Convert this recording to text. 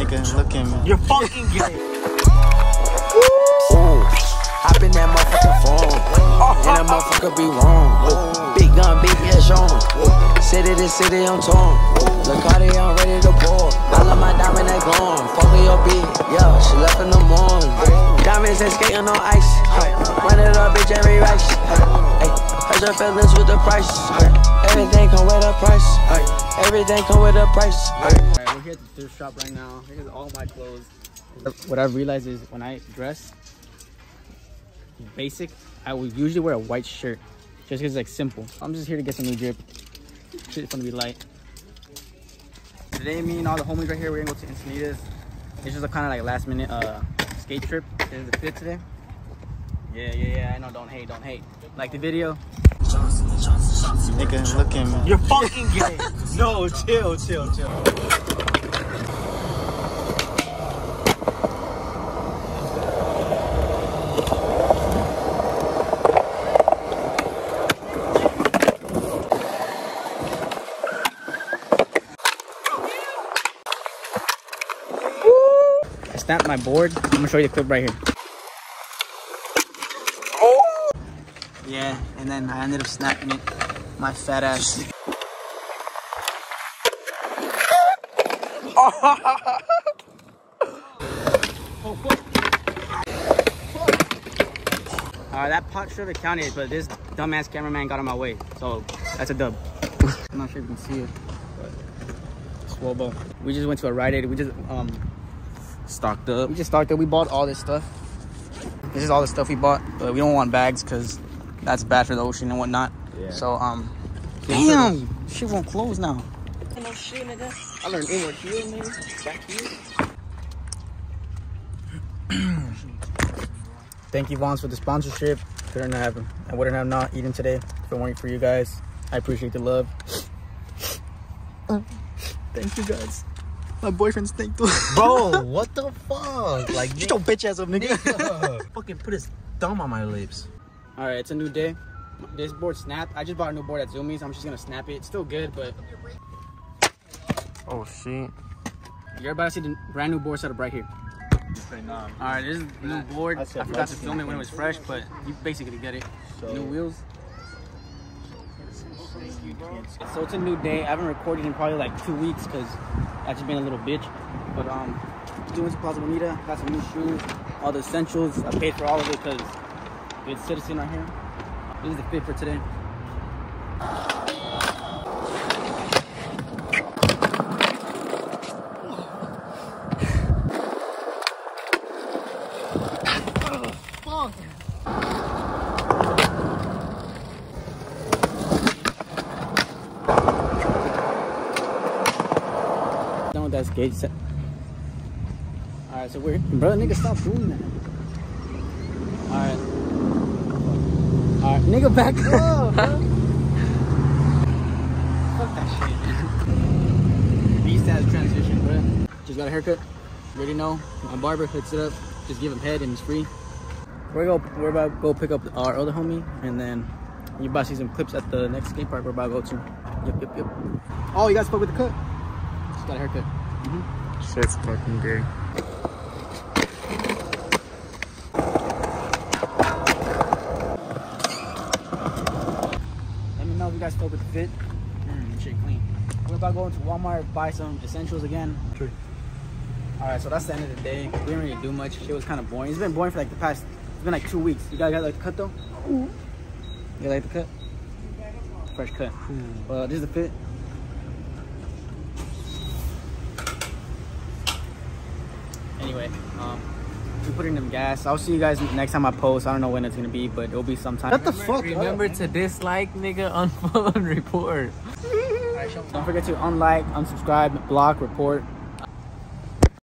Nigga, look at me. You're fucking gay. Ooh, hop in that motherfucking phone. And that motherfucker be wrong. Big gun, big ass on. City to city, I'm torn. Zacardi, I'm ready to ball. I love my diamond that gone. Fuck with your beat, yeah, she left in the morning. Diamonds and skating on ice. Run it up, bitch, every race. Hey, hurt your feelings with the price. Everything come with a price. Everything come with a price. We're here at the thrift shop right now. Here's all my clothes. What I've realized is when I dress basic, I would usually wear a white shirt. Just because it's like simple. I'm just here to get some new drip. Shit's gonna be light. Today, me and all the homies right here, we're gonna go to Encinitas. It's just a kind of like last minute uh, skate trip. There's the fit today. Yeah, yeah, yeah. I know. Don't hate. Don't hate. Like the video. Nigga, look at me. You're fucking gay. no, chill, chill, chill. Snapped my board. I'm gonna show you the clip right here. Oh! Yeah, and then I ended up snapping it. My fat ass. Uh, that pot should have counted, but this dumbass cameraman got in my way. So that's a dub. I'm not sure if you can see it. But Swobo. We just went to a Rite Aid. We just um Stocked up. we just stocked up. We bought all this stuff. This is all the stuff we bought, but we don't want bags because that's bad for the ocean and whatnot. Yeah. So um, damn, shit won't close now. I learned English here, nigga. Back here. Thank you, Vons, for the sponsorship. Couldn't have, I wouldn't have not eaten today if it weren't for you guys. I appreciate the love. Thank you guys. My boyfriend's thank you. Bro, what the fuck? Like, Get your bitch ass up, nigga. fucking put his thumb on my lips. All right, it's a new day. This board snapped. I just bought a new board at Zumiez. I'm just gonna snap it. It's still good, but Oh, shit. you're about to see the brand new board set up right here. All right, this is the new board. I forgot to film it when it was fresh, but you basically get it. New wheels. So it's a new day. I haven't recorded in probably like two weeks because I've just been a little bitch. But um, doing some Plaza Bonita, got some new shoes, all the essentials. I paid for all of it because good citizen right here. This is the fit for today. Done with that skate set. Alright, so we're brother nigga stop doing that. Alright. Alright, nigga back up, bro. Fuck that shit. Beast ass transition, bro. Just got a haircut. You already know. My barber hooks it up. Just give him head and it's free. We're go we're about to go pick up our other homie and then you about to see some clips at the next skate park we're about to go to. Yep, yep, yep. Oh, you guys fuck with the cut? Just got a haircut. Shit's fucking gay. Let me know if you guys fuck with the fit. Mm, shit clean. We're about going to Walmart, buy some essentials again. True. Alright, so that's the end of the day. We didn't really do much. Shit was kind of boring. It's been boring for like the past, it's been like two weeks. You guys got like the cut though? You guys like the cut? Fresh cut. Well, this is the fit. Anyway, um, we put in them gas. I'll see you guys next time I post. I don't know when it's gonna be, but it'll be sometime. What the fuck? Remember to dislike, nigga, unfollow, and report. Don't forget to unlike, unsubscribe, block, report.